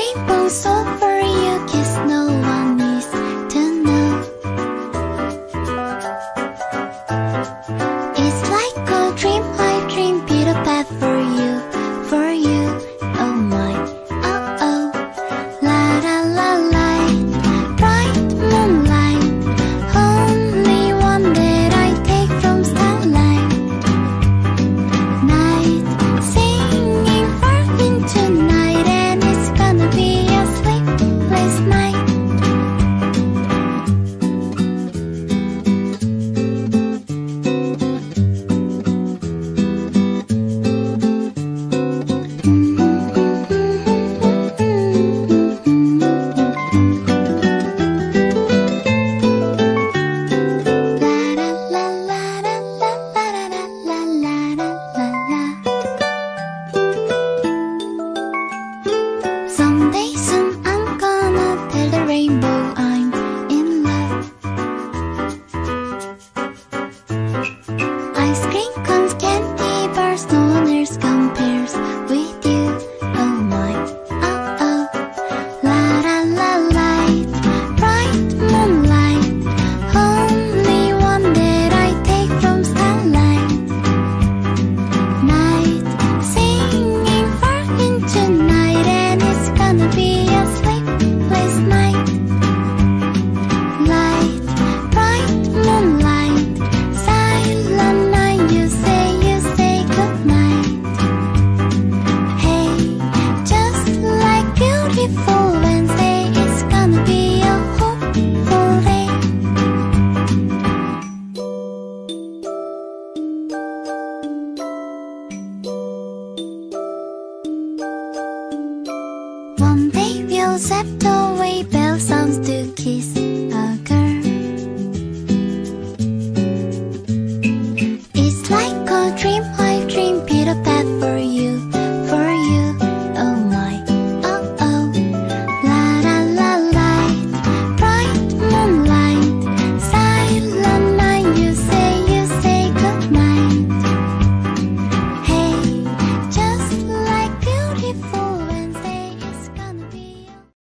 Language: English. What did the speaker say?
rainbows over still concept away bell sounds to kiss a girl? It's like a dream